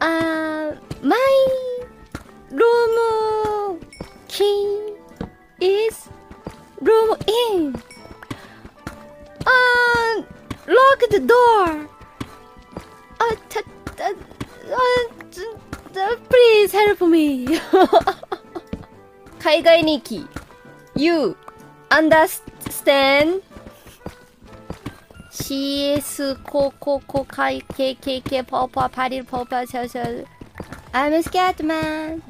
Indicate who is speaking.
Speaker 1: Uh, my room key is room in. Uh, lock the door. Uh, t- t- uh, t- t- please help me. 海外日记 You understand? CS 코코코 카이 KKK 퍼퍼 81 퍼퍼 셔셔 I'm a scat man